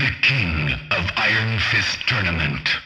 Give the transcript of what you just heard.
the king of Iron Fist Tournament.